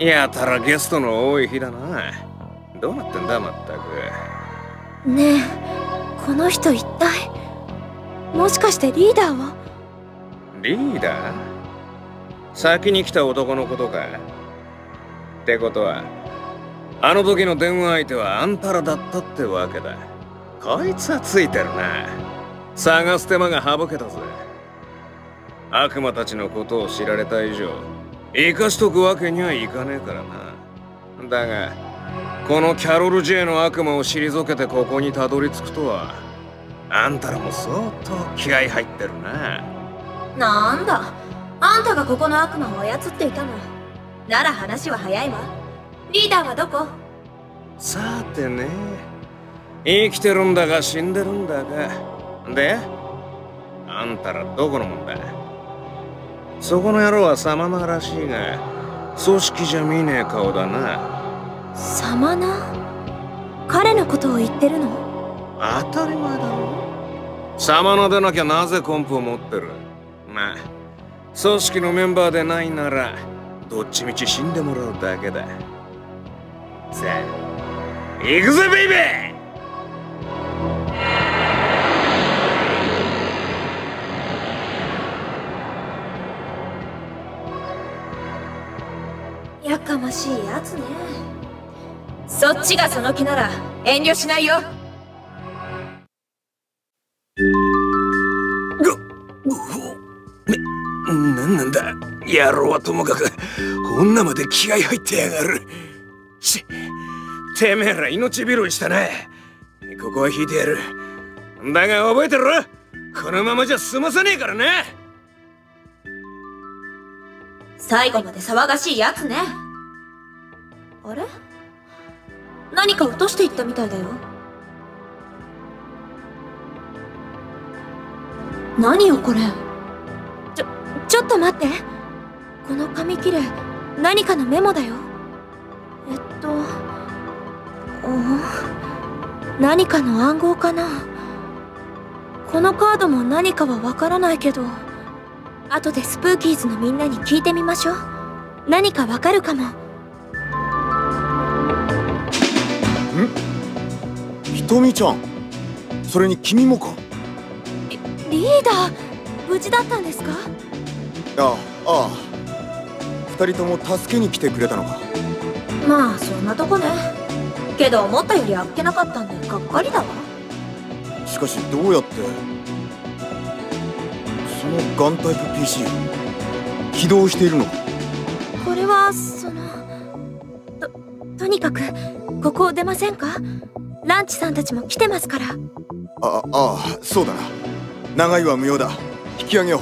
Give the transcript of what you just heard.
え？やたらゲストの多い日だな。どうなってんだまったく。ねえこの人一体？もしかしてリーダーは？リーダー？先に来た男のことか。ってことはあの時の電話相手はあんたらだったってわけだ。こいつはついてるな。探す手間が省けたぜ悪魔たちのことを知られた以上生かしとくわけにはいかねえからな。だがこのキャロル・ジェイの悪魔を退けてここにたどり着くとはあんたらも相当気合入ってるな。なんだあんたがここの悪魔を操っていたの。なら話は早いわ。リーダーはどこ？さてね。生きてるんだか死んでるんだかであんたらどこのもんだ？そこの野郎はサマナらしいが組織じゃ見ねえ顔だな。サマナ彼のことを言ってるの？当たり前だろ。サマナでなきゃなぜコンプを持ってる？まあ組織のメンバーでないならどっちみち死んでもらうだけだ。さあ行くぜベイベーやかましいやつね。そっちがその気なら遠慮しないよ。なんなんだ。野郎はともかく女まで気合入ってやがる。ちてめえら命拾いしたな。ここは引いてやる。だが覚えてろ。このままじゃ済まさねえからな。最後まで騒がしいやつね。あれ？何か落としていったみたいだよ。何よこれ。ちょちょっと待って。この紙切れ何かのメモだよ。えっとお何かの暗号かな。このカードも何かはわからないけど。後でスプーキーズのみんなに聞いてみましょう。何かわかるかも。ん？ひとみちゃん。それに君もか？リーダー無事だったんですか？あああ。二人とも助けに来てくれたのか。まあそんなとこね。けど思ったよりあっけなかったんでがっかりだわ。しかしどうやって？そのガンタイプ PC 起動しているの？かこれはそのととにかくここを出ませんか？ランチさんたちも来てますから。あああそうだな。長いは無用だ。引き上げよう